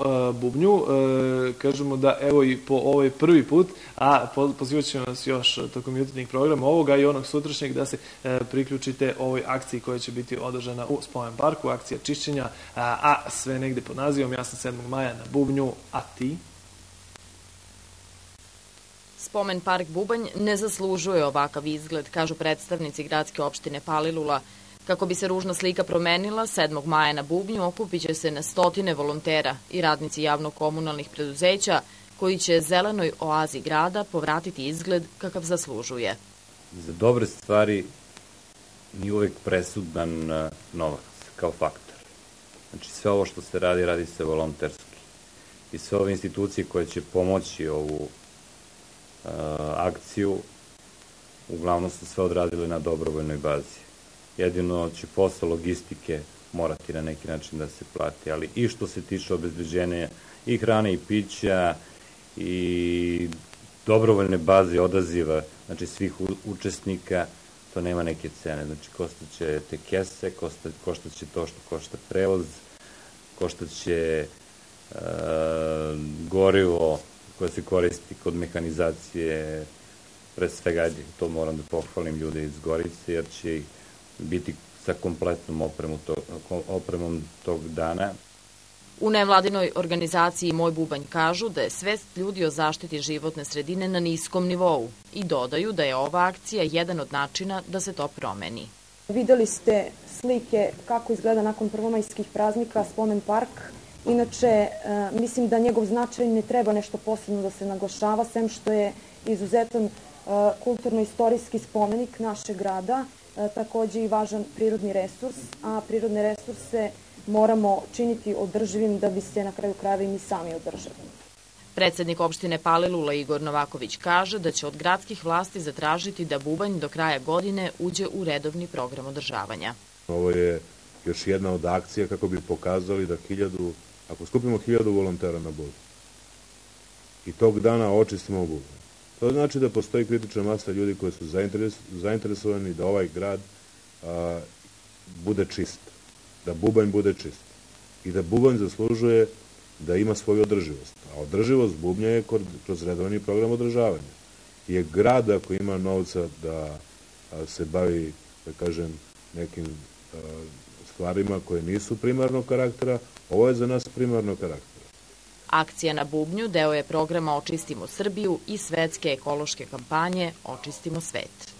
uh, bubnju. Uh, kažemo da evo i po ovaj prvi put, a pozivat ćemo još tokom jutarnjeg programa ovoga i onog sutrašnjeg da se uh, priključite ovoj akciji koja će biti održana u Spomen parku, akcija čišćenja, a sve negde pod nazivom. Ja sam 7. maja na bubnju, a ti? Spomen park Bubanj ne zaslužuje ovakav izgled, kažu predstavnici gradske opštine Palilula. Kako bi se ružna slika promenila, 7. maja na Bubnju okupit će se na stotine volontera i radnici javno-komunalnih preduzeća koji će zelenoj oazi grada povratiti izgled kakav zaslužuje. Za dobre stvari nije uvek presudan e, novac kao faktor. Znači sve ovo što se radi, radi se volonterski. I sve ove institucije koje će pomoći ovu uh, akciju, uglavnom su sve odradile na dobrovoljnoj bazi. Jedino će posao logistike morati na neki način da se plati, ali i što se tiče obezbeđenja i hrane i pića i dobrovoljne baze odaziva, znači svih učesnika, to nema neke cene. Znači, koštaće te kese, košta, koštaće to što košta prevoz, koštaće e, gorivo koje se koristi kod mehanizacije, pre svega, to moram da pohvalim ljude iz Gorice, jer će ih biti sa kompletnom opremom, to, opremom tog dana. U nevladinoj organizaciji Moj Bubanj kažu da je svest ljudi o zaštiti životne sredine na niskom nivou i dodaju da je ova akcija jedan od načina da se to promeni. Videli ste slike kako izgleda nakon prvomajskih praznika Spomen park. Inače, e, mislim da njegov značaj ne treba nešto posebno da se naglašava, sem što je izuzetan e, kulturno-istorijski spomenik našeg grada, takođe i važan prirodni resurs, a prirodne resurse moramo činiti održivim da bi se na kraju krajeva i mi sami održali. Predsednik opštine Palilula Igor Novaković kaže da će od gradskih vlasti zatražiti da Bubanj do kraja godine uđe u redovni program održavanja. Ovo je još jedna od akcija kako bi pokazali da hiljadu, ako skupimo hiljadu volontera na Bubanj i tog dana očistimo Bubanj, to znači da postoji kritična masa ljudi koji su zainteresovani da ovaj grad bude čist da bubanj bude čist i da bubanj zaslužuje da ima svoju održivost. A održivost bubnja je kroz redovni program održavanja. Je grad ako ima novca da se bavi, da kažem, nekim stvarima koje nisu primarnog karaktera, ovo je za nas primarnog karaktera. Akcija na Bubnju deo je programa Očistimo Srbiju i svetske ekološke kampanje Očistimo svet.